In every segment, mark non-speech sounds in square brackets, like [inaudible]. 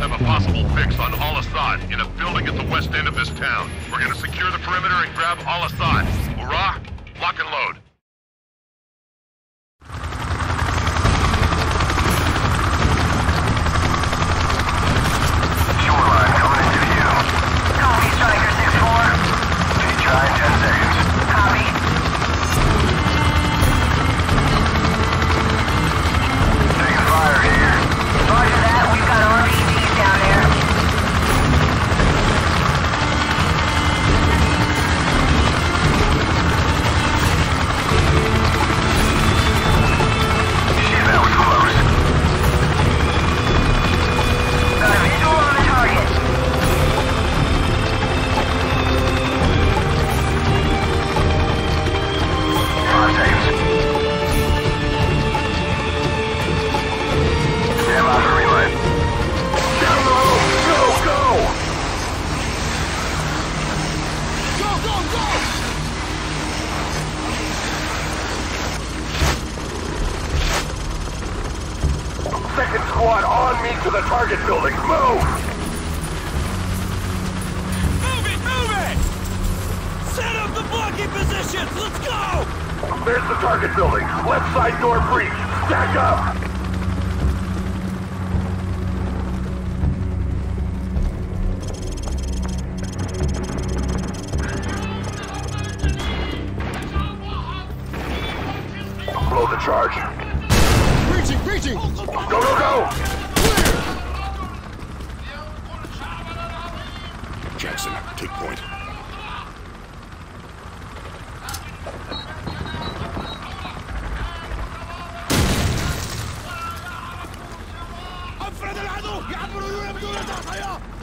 have a possible fix on Al-Asad in a building at the west end of this town. We're gonna secure the perimeter and grab Al-Asad. Hurrah! Lock and load. Up positions! Let's go! There's the target building. Left side door breach. Stack up! Blow the charge. Breaching, breaching! Go, go, go! Vi haben nur noch Blut in der Eier!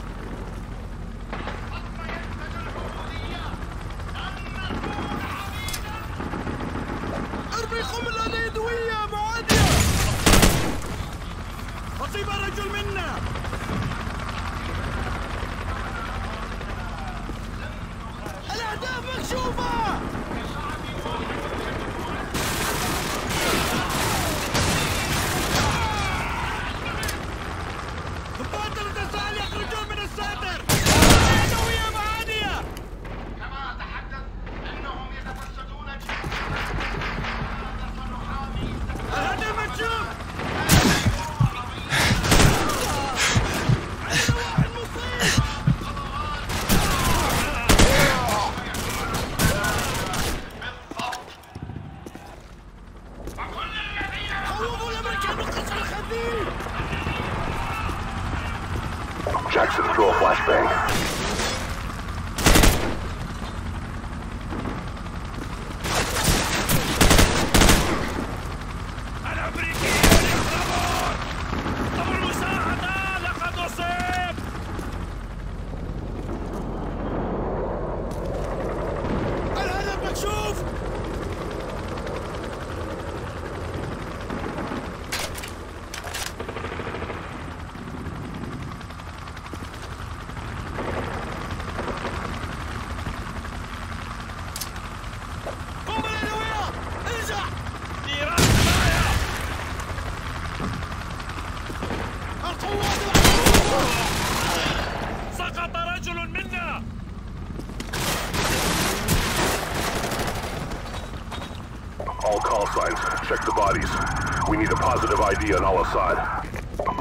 Positive ID on Al-Asad.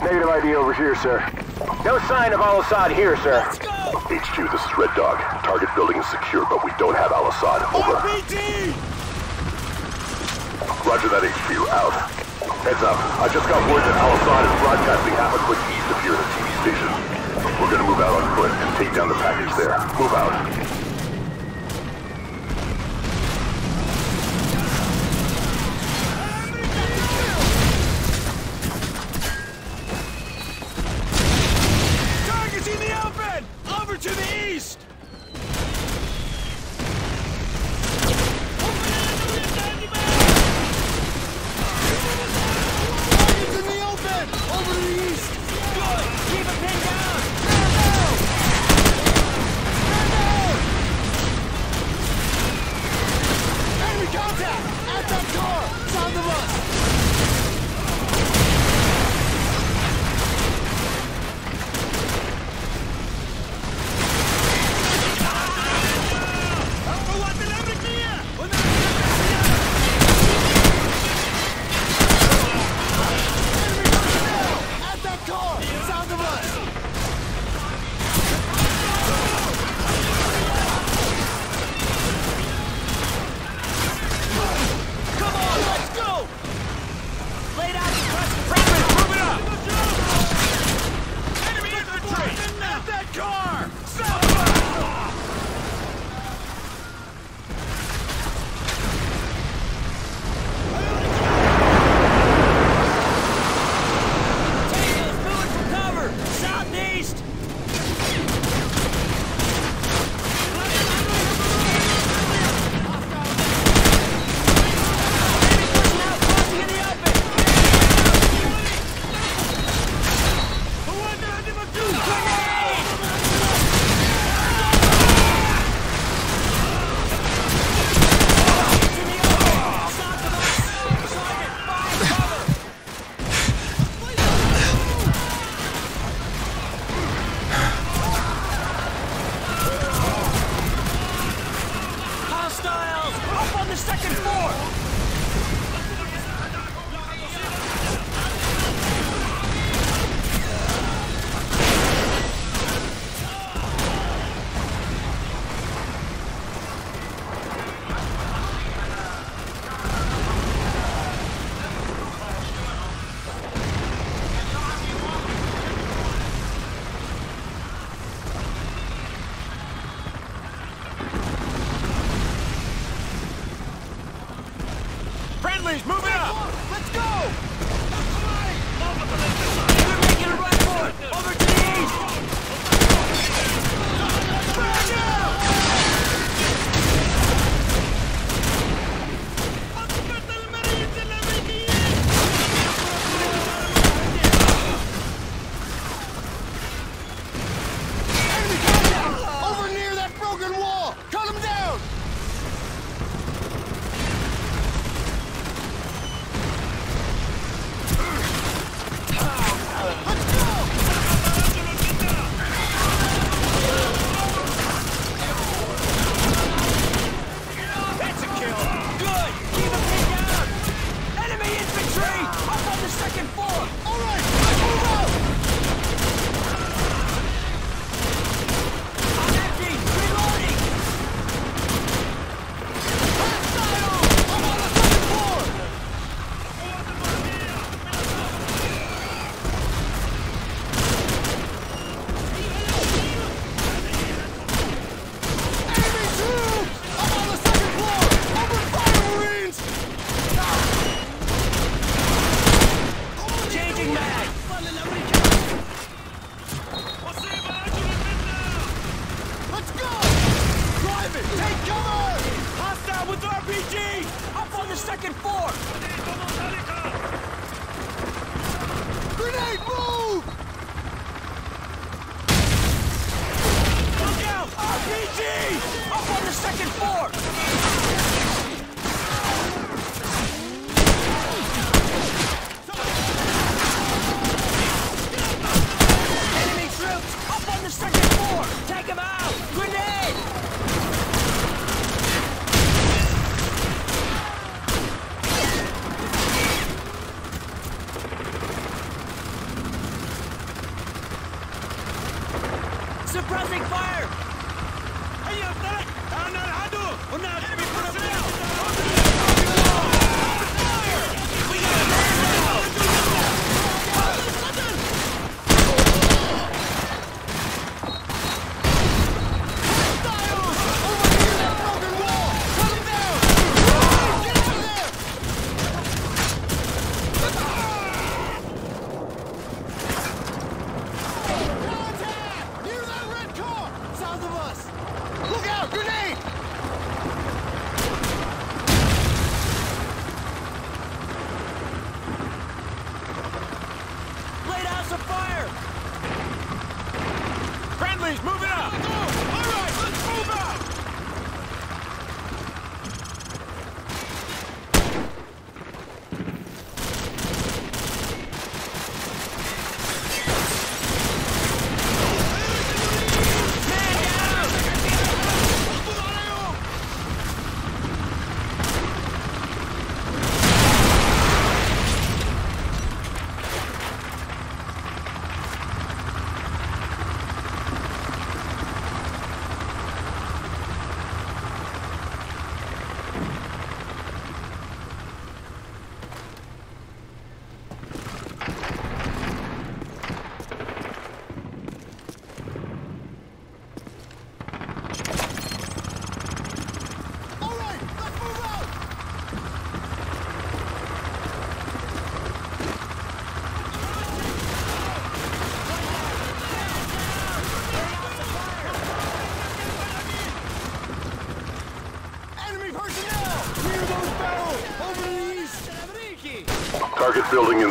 Negative ID over here, sir. No sign of Al-Asad here, sir. HQ, this is Red Dog. Target building is secure, but we don't have Al-Asad. Over. RPG! Roger that HQ. Out. Heads up. I just got word that Al-Asad is broadcasting half a click east of here at the TV station. We're gonna move out on foot and take down the package there. Move out.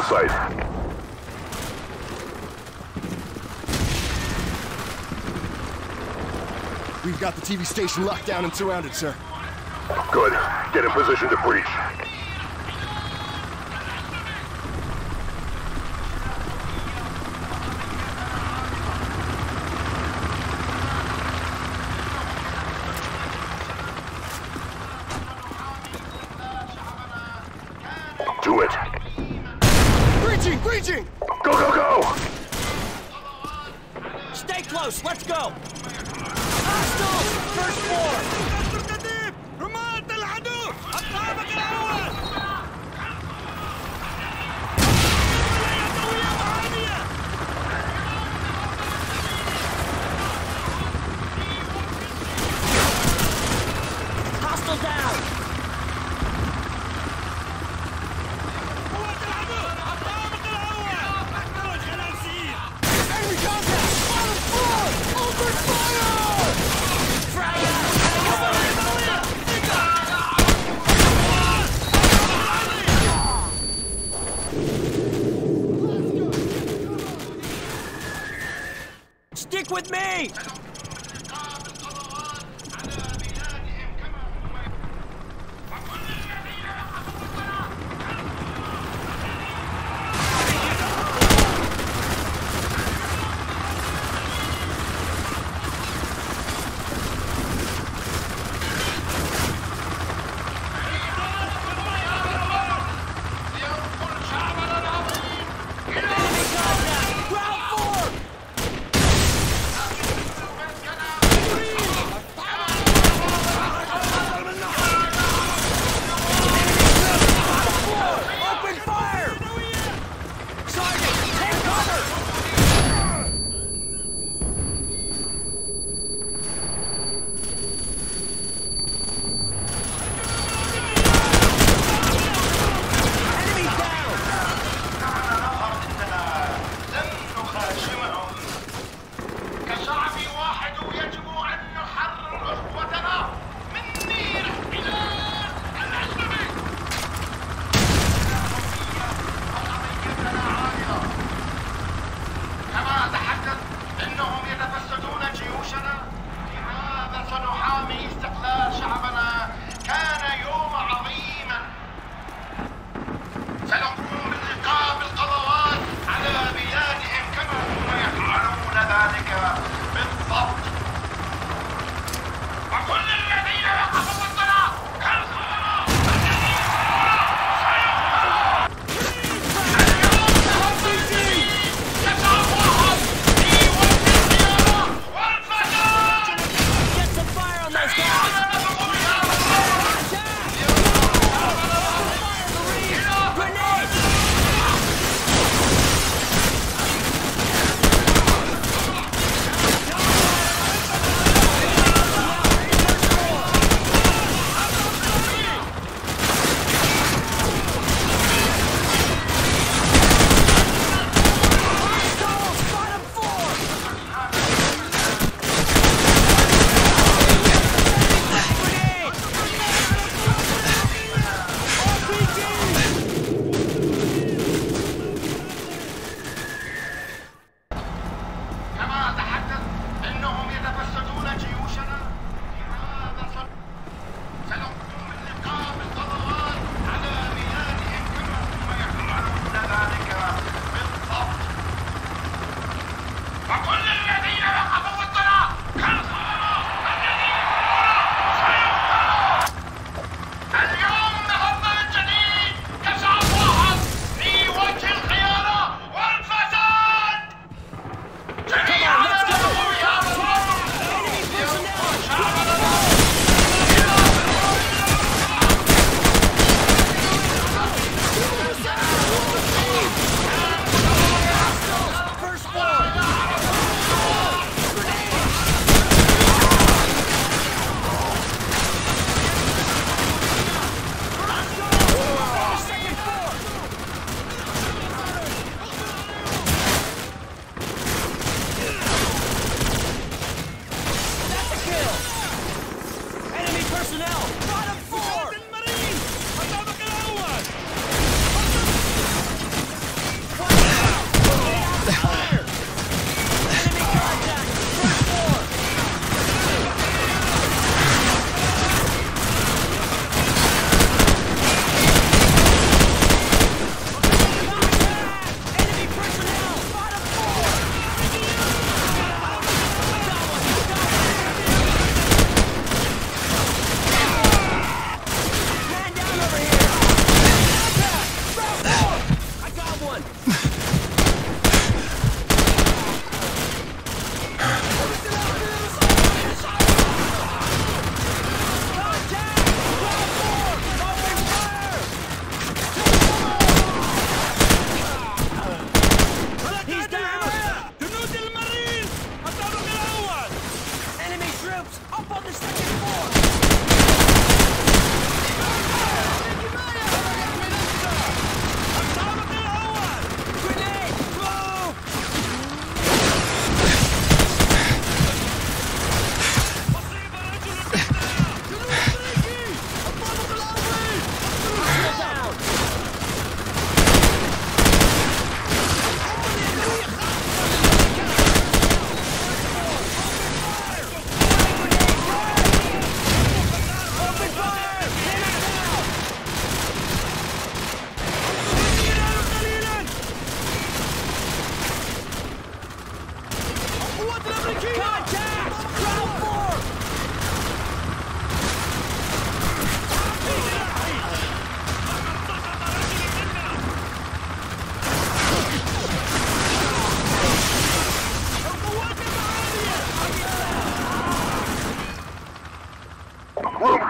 site. We've got the TV station locked down and surrounded, sir. Good. Get in position to breach. Engaging! Go, go, go! Stay close, let's go! Hostiles! First floor! Down! me!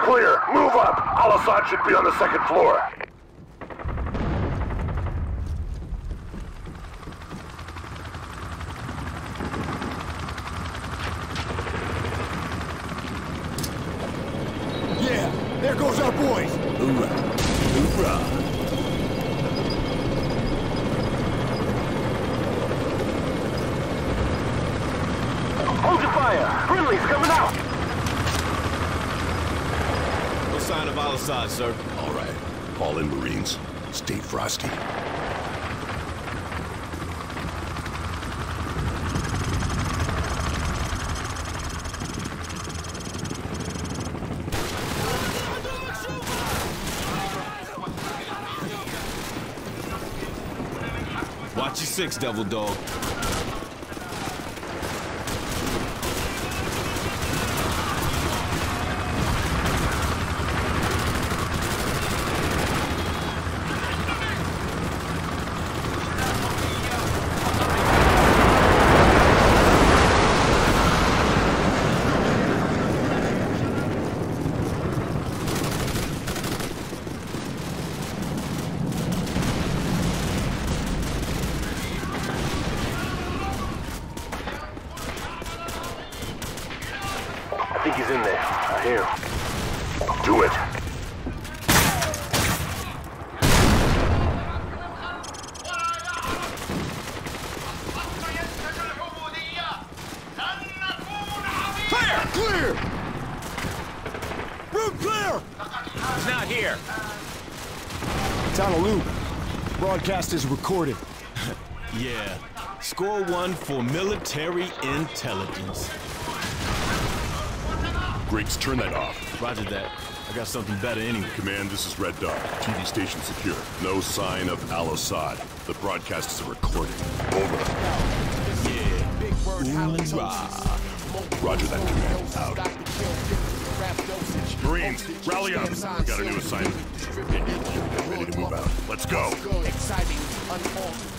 Clear. Move up. Al-Asad should be on the second floor. Yeah, there goes our boys. Hoorah! Hoorah! Hold your fire. Friendly's coming out. No sign of Al-Asad, sir. All right. Fall in, Marines. Stay frosty. Watch your six, Devil Dog. I think he's in there. I hear him. Do it. Clear! Clear! Room clear! He's not here. Town of Loop. Broadcast is recorded. [laughs] Yeah. Score one for military intelligence. Griggs, turn that off. Roger that. I got something better anyway. Command, this is Red Dog. TV station secure. No sign of Al-Asad. The broadcast is a recording. Over. Yeah. Big Bird Roger that, Command. Out. Marines, rally up. We got a new assignment. Get, get ready to move out. Let's go. Exciting, unformed.